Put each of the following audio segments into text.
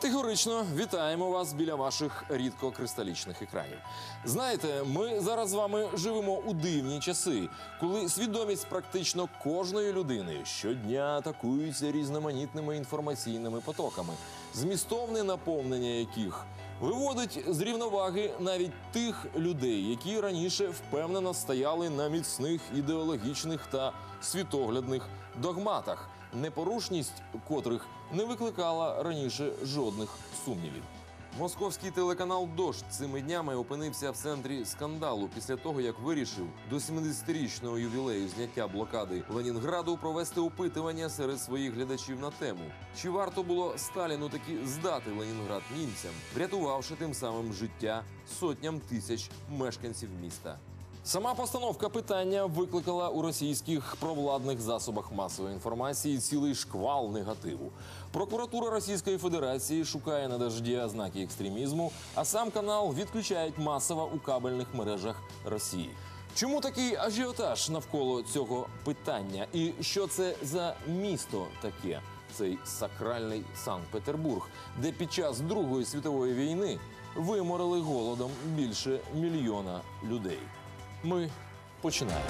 Категорично вітаємо вас біля ваших рідкокристалічних екранів. Знаєте, ми зараз з вами живемо у дивні часи, коли свідомість практично кожної людини щодня атакується різноманітними інформаційними потоками, змістовне наповнення яких виводить з рівноваги навіть тих людей, які раніше впевнено стояли на міцних ідеологічних та світоглядних догматах, непорушність котрих не викликала раніше жодних сумнівів. Московський телеканал Дождь цими днями опинився в центрі скандалу після того, як вирішив до 70-річного ювілею зняття блокади Ленінграду провести опитування серед своїх глядачів на тему, чи варто було Сталіну таки здати Ленінград німцям, врятувавши тим самим життя сотням тисяч мешканців міста. Сама постановка питання викликала у російських провладних засобах масової інформації цілий шквал негативу. Прокуратура Російської Федерації шукає на дожді ознаки екстремізму, а сам канал відключають масово у кабельних мережах Росії. Чому такий ажіотаж навколо цього питання? І що це за місто таке? Цей сакральний Санкт-Петербург, де під час Другої світової війни виморили голодом більше мільйона людей. Ми починаємо.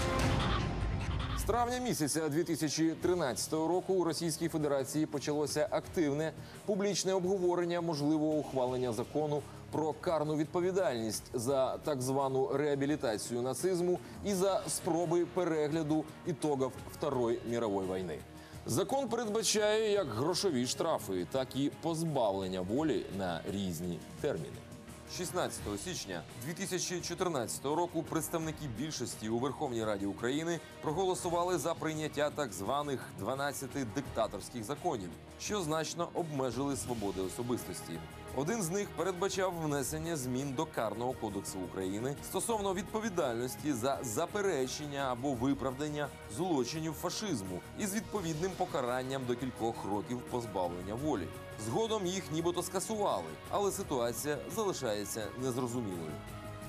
З травня місяця 2013 року у Російській Федерації почалося активне публічне обговорення можливого ухвалення закону про карну відповідальність за так звану реабілітацію нацизму і за спроби перегляду ітогів Второї мірової війни. Закон передбачає як грошові штрафи, так і позбавлення волі на різні терміни. 16 січня 2014 року представники більшості у Верховній Раді України проголосували за прийняття так званих 12 диктаторських законів, що значно обмежили свободи особистості. Один з них передбачав внесення змін до карного кодексу України стосовно відповідальності за заперечення або виправдання злочинів фашизму із відповідним покаранням до кількох років позбавлення волі. Згодом їх нібито скасували, але ситуація залишається незрозумілою.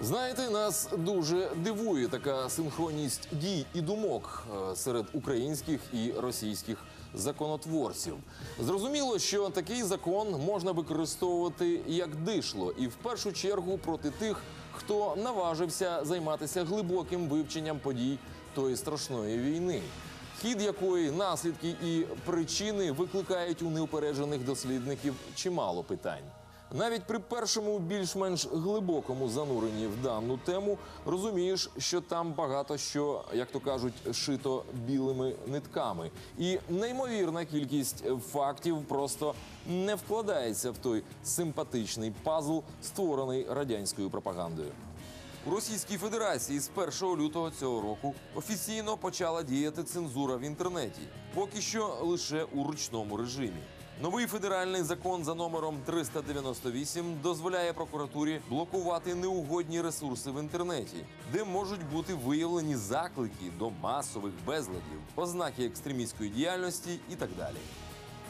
Знаєте, нас дуже дивує така синхронність дій і думок е, серед українських і російських законотворців. Зрозуміло, що такий закон можна використовувати як дишло, і в першу чергу проти тих, хто наважився займатися глибоким вивченням подій тої страшної війни хід якої наслідки і причини викликають у неупереджених дослідників чимало питань. Навіть при першому більш-менш глибокому зануренні в дану тему розумієш, що там багато що, як то кажуть, шито білими нитками, і неймовірна кількість фактів просто не вкладається в той симпатичний пазл, створений радянською пропагандою. У Російській Федерації з 1 лютого цього року офіційно почала діяти цензура в інтернеті, поки що лише у ручному режимі. Новий федеральний закон за номером 398 дозволяє прокуратурі блокувати неугодні ресурси в інтернеті, де можуть бути виявлені заклики до масових безладів, ознаки екстремістської діяльності і так далі.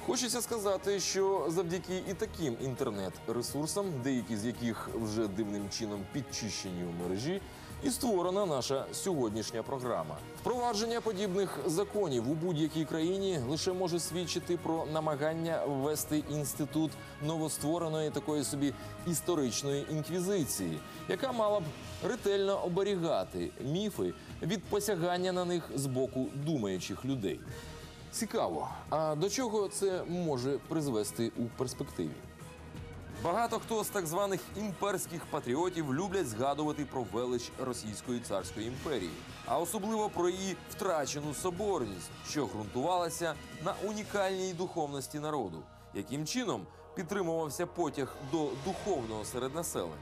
Хочеться сказати, що завдяки і таким інтернет-ресурсам, деякі з яких вже дивним чином підчищені у мережі, і створена наша сьогоднішня програма. Впровадження подібних законів у будь-якій країні лише може свідчити про намагання ввести інститут новоствореної такої собі історичної інквізиції, яка мала б ретельно оберігати міфи від посягання на них з боку думаючих людей. Цікаво, а до чого це може призвести у перспективі? Багато хто з так званих імперських патріотів люблять згадувати про велич Російської царської імперії, а особливо про її втрачену соборність, що ґрунтувалася на унікальній духовності народу, яким чином підтримувався потяг до духовного серед населення.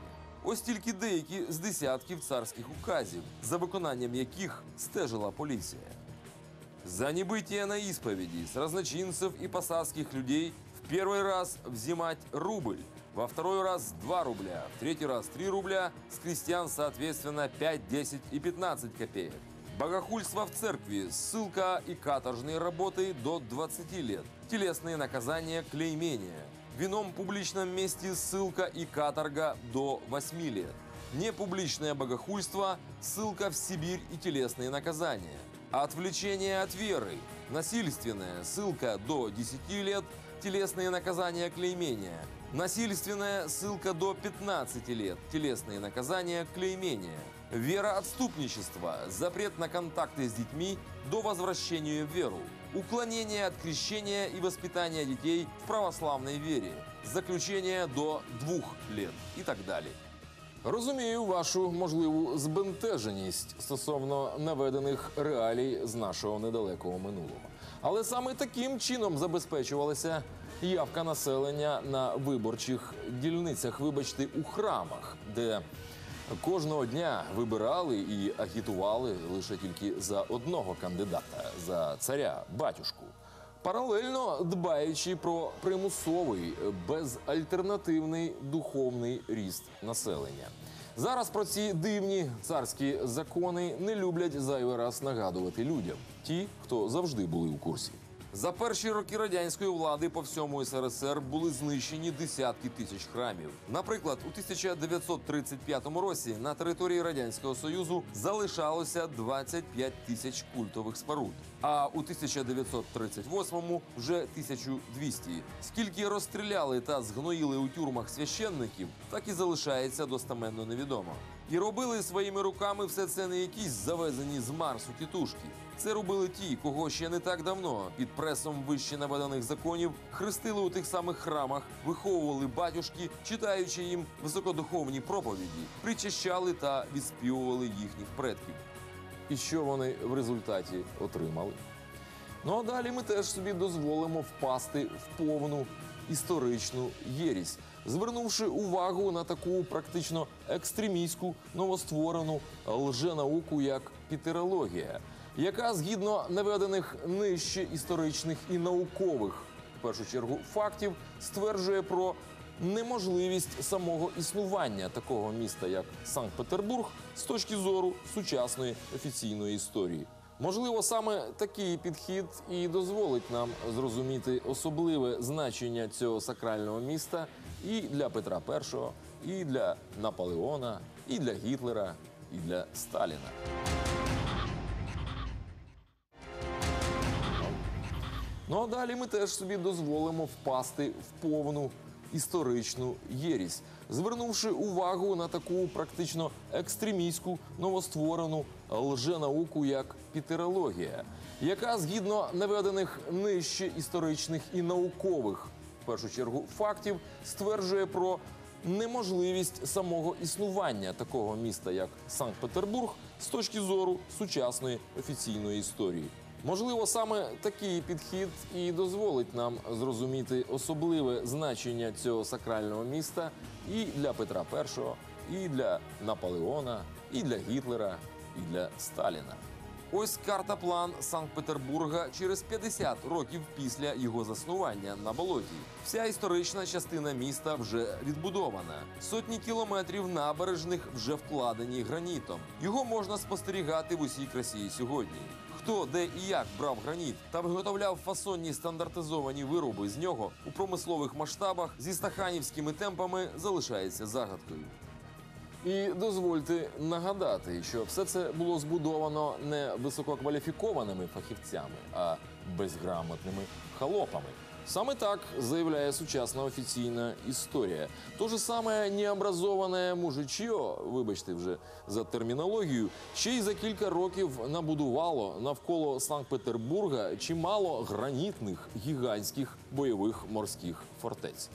Ось тільки деякі з десятків царських указів, за виконанням яких стежила поліція. За небытие на исповеди с разночинцев и посадских людей в первый раз взимать рубль, во второй раз 2 рубля, в третий раз 3 рубля, с крестьян, соответственно, 5, 10 и 15 копеек. Богохульство в церкви, ссылка и каторжные работы до 20 лет. Телесные наказания, клеймения. В вином публичном месте ссылка и каторга до 8 лет. Непубличное богохульство, ссылка в Сибирь и телесные наказания. Отвлечение от веры, насильственная ссылка до 10 лет, телесные наказания клеймения, Насильственная ссылка до 15 лет, телесные наказания, клеймение. Вероотступничество, запрет на контакты с детьми до возвращения в веру. Уклонение от крещения и воспитания детей в православной вере. Заключение до двух лет и так далі. Розумію вашу можливу збентеженість стосовно наведених реалій з нашого недалекого минулого. Але саме таким чином забезпечувалася явка населення на виборчих дільницях, вибачте, у храмах, де кожного дня вибирали і агітували лише тільки за одного кандидата за царя батюшку паралельно дбаючи про примусовий безальтернативний духовний ріст населення. Зараз про ці дивні царські закони не люблять зайвий раз нагадувати людям, ті, хто завжди були у курсі. За перші роки радянської влади по всьому СРСР були знищені десятки тисяч храмів. Наприклад, у 1935 році на території радянського союзу залишалося 25 тисяч культових споруд. А у 1938-му вже 1200. Скільки розстріляли та згноїли у тюрмах священників, так і залишається достеменно невідомо. І робили своїми руками все це не якісь завезені з Марсу тітушки. Це робили ті, кого ще не так давно під пресом вище наведених законів хрестили у тих самих храмах, виховували батюшки, читаючи їм високодуховні проповіді, причащали та відспівували їхніх предків. І що вони в результаті отримали? Ну а далі ми теж собі дозволимо впасти в повну історичну єрість, звернувши увагу на таку практично екстремістську новостворену лженауку, як пітерологія, яка згідно наведених нижче історичних і наукових, в першу чергу, фактів, стверджує про неможливість самого існування такого міста, як Санкт-Петербург, з точки зору сучасної офіційної історії. Можливо, саме такий підхід і дозволить нам зрозуміти особливе значення цього сакрального міста і для Петра І, і для Наполеона, і для Гітлера, і для Сталіна. Ну а далі ми теж собі дозволимо впасти в повну історичну єрість, звернувши увагу на таку практично екстремістську новостворену лженауку, як пітерологія, яка згідно наведених нижче історичних і наукових, першу чергу, фактів, стверджує про неможливість самого існування такого міста, як Санкт-Петербург, з точки зору сучасної офіційної історії. Можливо, саме такий підхід і дозволить нам зрозуміти особливе значення цього сакрального міста і для Петра І, і для Наполеона, і для Гітлера, і для Сталіна. Ось карта-план Санкт-Петербурга через 50 років після його заснування на болоті. Вся історична частина міста вже відбудована. Сотні кілометрів набережних вже вкладені гранітом. Його можна спостерігати в усій красі сьогодні. Хто, де і як брав граніт та виготовляв фасонні стандартизовані вироби з нього у промислових масштабах зі стаханівськими темпами залишається загадкою. І дозвольте нагадати, що все це було збудовано не висококваліфікованими фахівцями, а безграмотними холопами. Саме так заявляє сучасна офіційна історія. То же саме необразоване мужичьо, вибачте вже за термінологію, ще й за кілька років набудувало навколо Санкт-Петербурга чимало гранітних гігантських бойових морських фортець.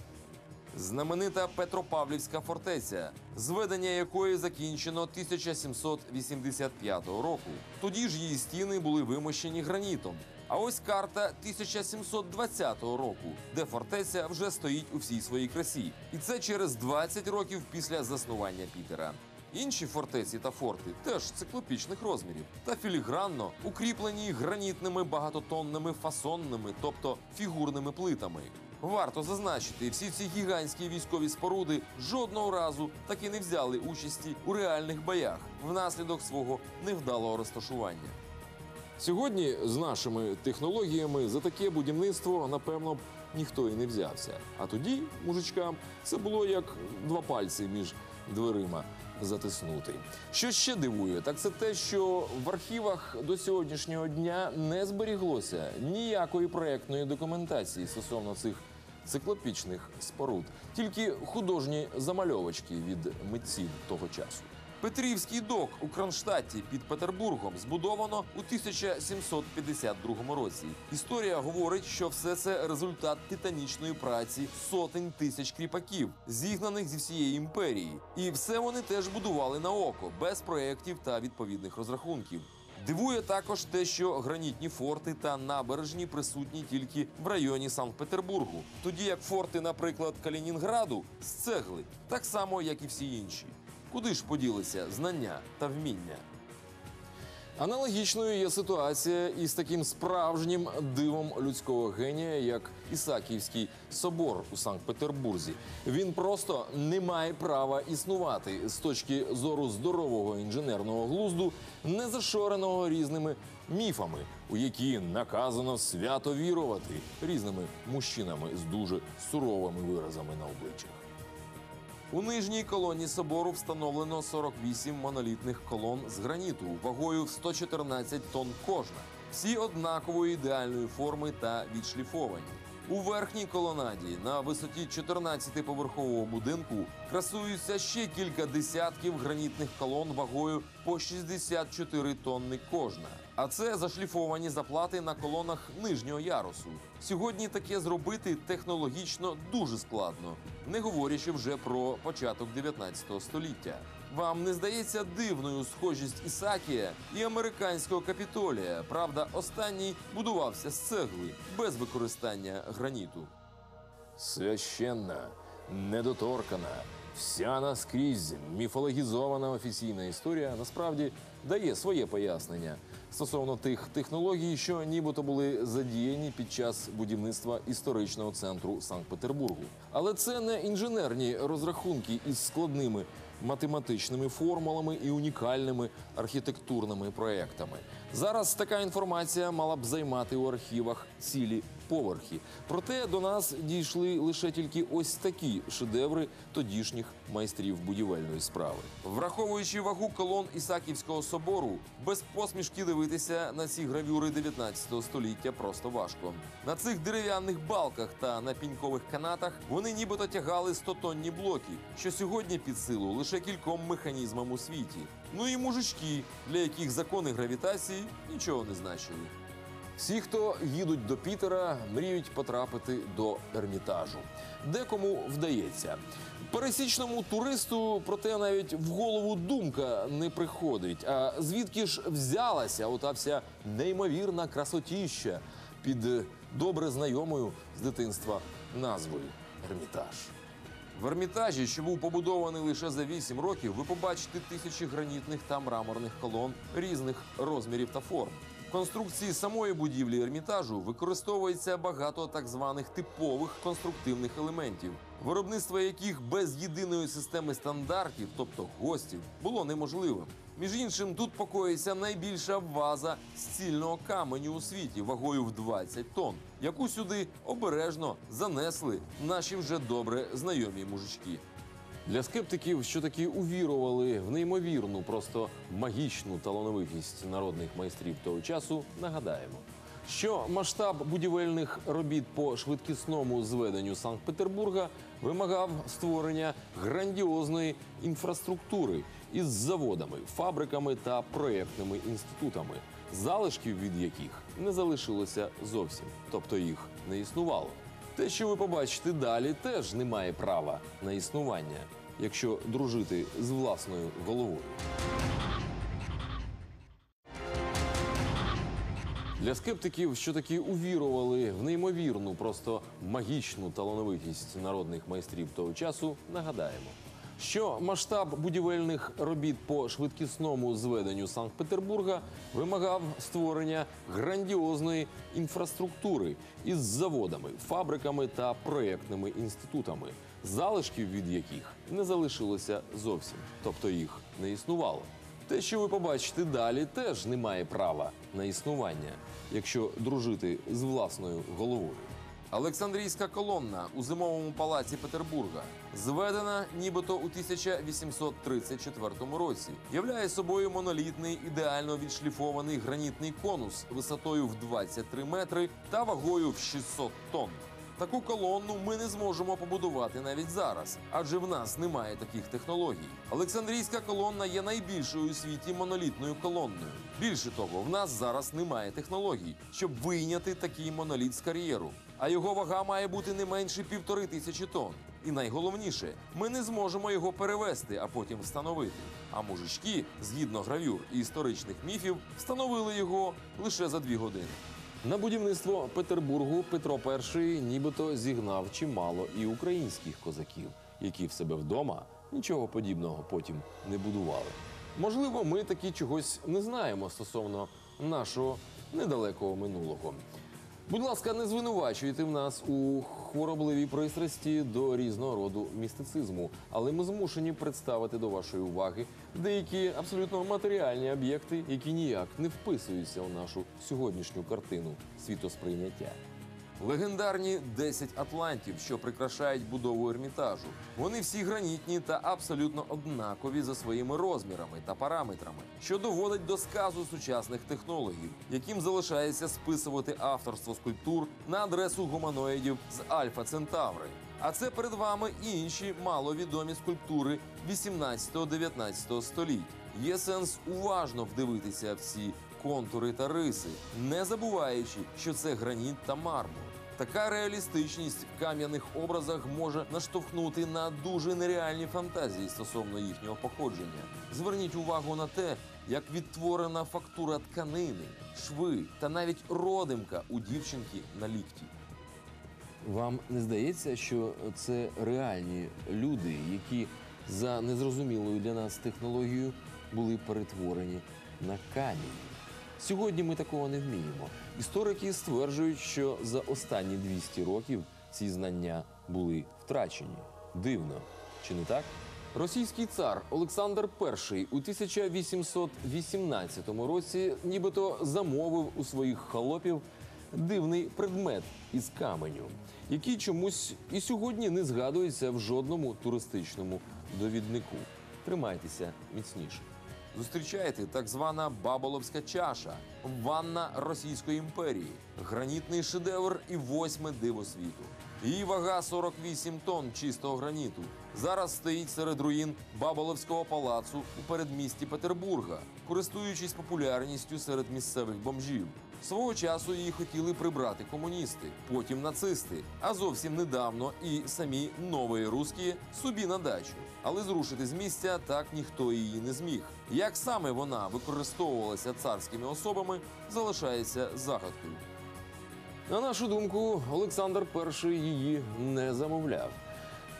Знаменита Петропавлівська фортеця, зведення якої закінчено 1785 року. Тоді ж її стіни були вимощені гранітом. А ось карта 1720 року, де фортеця вже стоїть у всій своїй красі, і це через 20 років після заснування Пітера. Інші фортеці та форти теж циклопічних розмірів та філігранно укріплені гранітними багатотонними фасонними, тобто фігурними плитами. Варто зазначити, всі ці гігантські військові споруди жодного разу таки не взяли участі у реальних боях внаслідок свого невдалого розташування. Сьогодні з нашими технологіями за таке будівництво, напевно, ніхто і не взявся. А тоді мужичкам це було як два пальці між дверима затиснути. Що ще дивує, так це те, що в архівах до сьогоднішнього дня не зберіглося ніякої проектної документації стосовно цих циклопічних споруд, тільки художні замальовочки від митців того часу. Петрівський док у Кронштадті під Петербургом збудовано у 1752 році. Історія говорить, що все це результат титанічної праці сотень тисяч кріпаків, зігнаних зі всієї імперії. І все вони теж будували на око, без проєктів та відповідних розрахунків. Дивує також те, що гранітні форти та набережні присутні тільки в районі Санкт-Петербургу, тоді як форти, наприклад, Калінінграду з цегли, так само як і всі інші. Куди ж поділися знання та вміння? Аналогічною є ситуація із таким справжнім дивом людського генія, як Ісаківський собор у Санкт-Петербурзі. Він просто не має права існувати з точки зору здорового інженерного глузду, не зашореного різними міфами, у які наказано свято вірувати різними мужчинами з дуже суровими виразами на обличчях. У нижній колоні собору встановлено 48 монолітних колон з граніту вагою в 114 тонн кожна. Всі однакової ідеальної форми та відшліфовані. У верхній колонаді на висоті 14-поверхового будинку красуються ще кілька десятків гранітних колон вагою по 64 тонни кожна. А це зашліфовані заплати на колонах нижнього ярусу. Сьогодні таке зробити технологічно дуже складно, не говорячи вже про початок 19 століття. Вам не здається дивною схожість Ісакія і американського капітолія? Правда, останній будувався з цегли без використання граніту. Священна, недоторкана, вся наскрізь міфологізована офіційна історія насправді дає своє пояснення стосовно тих технологій, що нібито були задіяні під час будівництва історичного центру Санкт-Петербургу. Але це не інженерні розрахунки із складними математичними формулами і унікальними архітектурними проектами. Зараз така інформація мала б займати у архівах цілі поверхи. Проте до нас дійшли лише тільки ось такі шедеври тодішніх майстрів будівельної справи. Враховуючи вагу колон Ісаківського собору, без посмішки дивитися на ці гравюри 19 століття просто важко. На цих дерев'яних балках та на пінькових канатах вони нібито тягали 100-тонні блоки, що сьогодні під силу лише кільком механізмам у світі. Ну і мужички, для яких закони гравітації нічого не значили. Всі, хто їдуть до Пітера, мріють потрапити до Ермітажу. Декому вдається. Пересічному туристу, проте навіть в голову думка не приходить. А звідки ж взялася ота вся неймовірна красотіща під добре знайомою з дитинства назвою Ермітаж. В Ермітажі, що був побудований лише за 8 років, ви побачите тисячі гранітних та мраморних колон різних розмірів та форм. В конструкції самої будівлі Ермітажу використовується багато так званих типових конструктивних елементів, виробництво яких без єдиної системи стандартів, тобто гостів, було неможливим. Між іншим, тут покоїться найбільша ваза з цільного каменю у світі вагою в 20 тонн, яку сюди обережно занесли наші вже добре знайомі мужички. Для скептиків, що таки увірували в неймовірну, просто магічну талановитість народних майстрів того часу, нагадаємо, що масштаб будівельних робіт по швидкісному зведенню Санкт-Петербурга вимагав створення грандіозної інфраструктури із заводами, фабриками та проєктними інститутами, залишків від яких не залишилося зовсім, тобто їх не існувало. Те, що ви побачите далі, теж не має права на існування, якщо дружити з власною головою. Для скептиків, що таки увірували в неймовірну, просто магічну талановитість народних майстрів того часу, нагадаємо, що масштаб будівельних робіт по швидкісному зведенню Санкт-Петербурга вимагав створення грандіозної інфраструктури із заводами, фабриками та проєктними інститутами, залишків від яких не залишилося зовсім, тобто їх не існувало. Те, що ви побачите далі, теж не має права на існування, якщо дружити з власною головою. Олександрійська колонна у зимовому палаці Петербурга, зведена нібито у 1834 році, являє собою монолітний ідеально відшліфований гранітний конус висотою в 23 метри та вагою в 600 тонн. Таку колонну ми не зможемо побудувати навіть зараз, адже в нас немає таких технологій. Олександрійська колонна є найбільшою у світі монолітною колонною. Більше того, в нас зараз немає технологій, щоб вийняти такий моноліт з кар'єру. А його вага має бути не менше півтори тисячі тонн. І найголовніше, ми не зможемо його перевести, а потім встановити. А мужички, згідно гравюр і історичних міфів, встановили його лише за дві години. На будівництво Петербургу Петро І нібито зігнав чимало і українських козаків, які в себе вдома нічого подібного потім не будували. Можливо, ми таки чогось не знаємо стосовно нашого недалекого минулого. Будь ласка, не звинувачуйте в нас у хворобливій пристрасті до різного роду містицизму, але ми змушені представити до вашої уваги деякі абсолютно матеріальні об'єкти, які ніяк не вписуються у нашу сьогоднішню картину світосприйняття. Легендарні 10 атлантів, що прикрашають будову ермітажу. Вони всі гранітні та абсолютно однакові за своїми розмірами та параметрами, що доводить до сказу сучасних технологів, яким залишається списувати авторство скульптур на адресу гуманоїдів з Альфа Центаври. А це перед вами і інші маловідомі скульптури 18-19 століть. Є сенс уважно вдивитися в ці контури та риси, не забуваючи, що це граніт та мармур. Така реалістичність в кам'яних образах може наштовхнути на дуже нереальні фантазії стосовно їхнього походження. Зверніть увагу на те, як відтворена фактура тканини, шви та навіть родимка у дівчинки на лікті. Вам не здається, що це реальні люди, які за незрозумілою для нас технологією були перетворені на камінь? Сьогодні ми такого не вміємо. Історики стверджують, що за останні 200 років ці знання були втрачені. Дивно, чи не так? Російський цар Олександр І у 1818 році нібито замовив у своїх холопів дивний предмет із каменю, який чомусь і сьогодні не згадується в жодному туристичному довіднику. Тримайтеся міцніше. Зустрічаєте так звана Баболовська чаша, ванна Російської імперії, гранітний шедевр і восьме диво світу. Її вага 48 тонн чистого граніту. Зараз стоїть серед руїн Баболовського палацу у передмісті Петербурга, користуючись популярністю серед місцевих бомжів. Свого часу її хотіли прибрати комуністи, потім нацисти, а зовсім недавно і самі нові русські собі на дачу. Але зрушити з місця так ніхто її не зміг. Як саме вона використовувалася царськими особами, залишається загадкою. На нашу думку, Олександр І її не замовляв.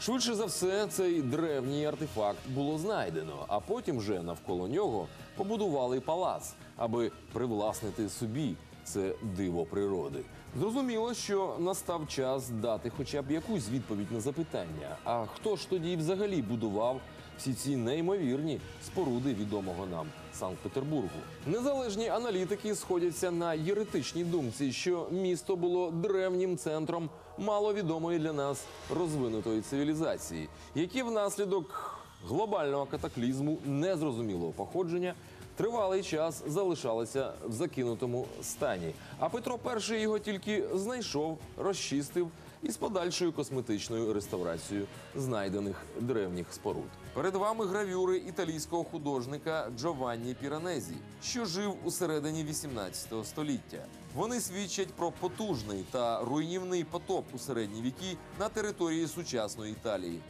Швидше за все, цей древній артефакт було знайдено, а потім вже навколо нього побудували палац, аби привласнити собі це диво природи. Зрозуміло, що настав час дати хоча б якусь відповідь на запитання. А хто ж тоді взагалі будував всі ці неймовірні споруди відомого нам Санкт-Петербургу? Незалежні аналітики сходяться на єретичній думці, що місто було древнім центром маловідомої для нас розвинутої цивілізації, які внаслідок глобального катаклізму незрозумілого походження тривалий час залишалися в закинутому стані. А Петро І його тільки знайшов, розчистив і з подальшою косметичною реставрацією знайдених древніх споруд. Перед вами гравюри італійського художника Джованні Піранезі, що жив у середині 18 століття. Вони свідчать про потужний та руйнівний потоп у середні віки на території сучасної Італії.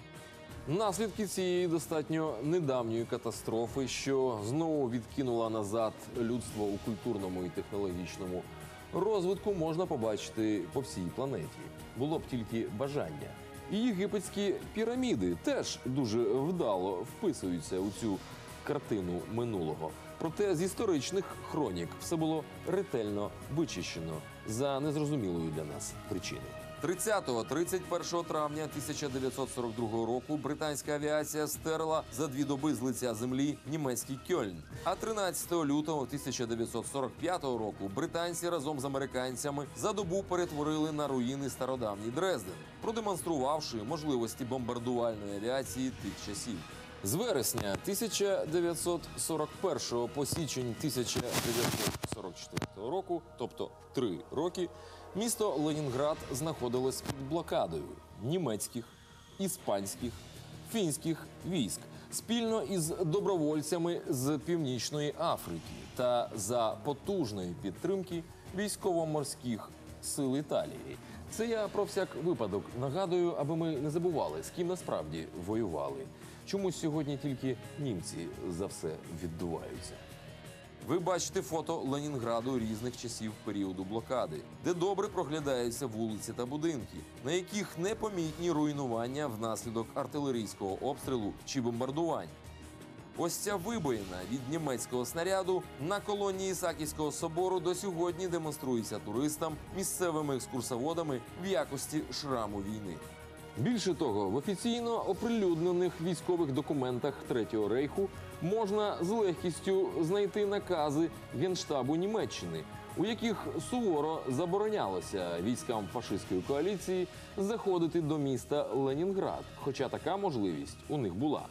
Наслідки цієї достатньо недавньої катастрофи, що знову відкинула назад людство у культурному і технологічному розвитку, можна побачити по всій планеті. Було б тільки бажання. І єгипетські піраміди теж дуже вдало вписуються у цю картину минулого. Проте з історичних хронік все було ретельно вичищено за незрозумілою для нас причиною. 30-31 травня 1942 року британська авіація стерла за дві доби з лиця землі німецький Кьольн. А 13 лютого 1945 року британці разом з американцями за добу перетворили на руїни стародавній Дрезден, продемонструвавши можливості бомбардувальної авіації тих часів. З вересня 1941 по січень 1944 року, тобто три роки, місто Ленінград знаходилось під блокадою німецьких, іспанських, фінських військ спільно із добровольцями з Північної Африки та за потужної підтримки військово-морських сил Італії. Це я про всяк випадок нагадую, аби ми не забували, з ким насправді воювали. Чомусь сьогодні тільки німці за все віддуваються. Ви бачите фото Ленінграду різних часів періоду блокади, де добре проглядаються вулиці та будинки, на яких непомітні руйнування внаслідок артилерійського обстрілу чи бомбардувань. Ось ця вибоїна від німецького снаряду на колонії Ісаківського собору до сьогодні демонструється туристам місцевими екскурсоводами в якості шраму війни. Більше того, в офіційно оприлюднених військових документах Третього рейху можна з легкістю знайти накази Генштабу Німеччини, у яких суворо заборонялося військам фашистської коаліції заходити до міста Ленінград, хоча така можливість у них була.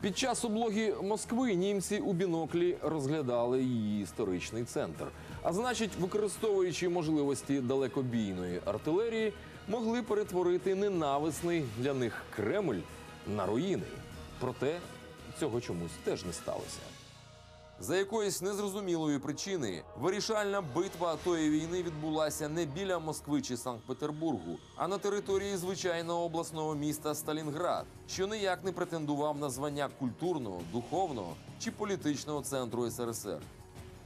Під час облоги Москви німці у біноклі розглядали її історичний центр. А значить, використовуючи можливості далекобійної артилерії, могли перетворити ненависний для них Кремль на руїни. Проте цього чомусь теж не сталося. За якоїсь незрозумілої причини вирішальна битва тої війни відбулася не біля Москви чи Санкт-Петербургу, а на території звичайного обласного міста Сталінград, що ніяк не претендував на звання культурного, духовного чи політичного центру СРСР.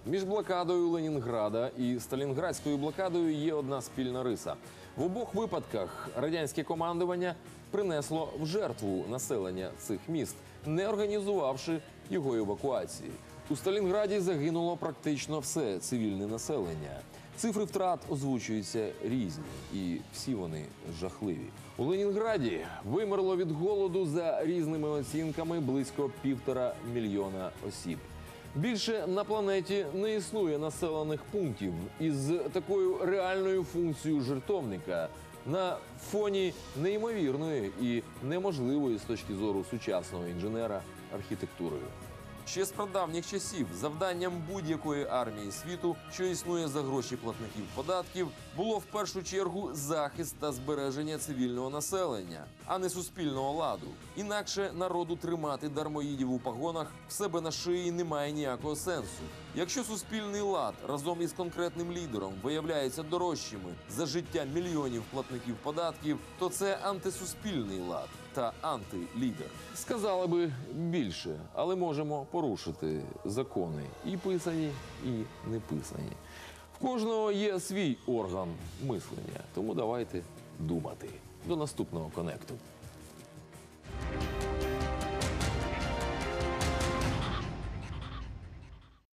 Між блокадою Ленінграда і Сталінградською блокадою є одна спільна риса. В обох випадках радянське командування принесло в жертву населення цих міст, не організувавши його евакуації. У Сталінграді загинуло практично все цивільне населення. Цифри втрат озвучуються різні, і всі вони жахливі. У Ленінграді вимерло від голоду за різними оцінками близько півтора мільйона осіб. Більше на планеті не існує населених пунктів із такою реальною функцією жертовника на фоні неймовірної і неможливої з точки зору сучасного інженера архітектурою. Ще з прадавніх часів завданням будь-якої армії світу, що існує за гроші платників податків, було в першу чергу захист та збереження цивільного населення, а не суспільного ладу. Інакше народу тримати дармоїдів у погонах в себе на шиї немає ніякого сенсу. Якщо суспільний лад разом із конкретним лідером виявляється дорожчими за життя мільйонів платників податків, то це антисуспільний лад та антилідер. Сказали би більше, але можемо порушити закони і писані, і не писані. В кожного є свій орган мислення, тому давайте думати. До наступного конекту.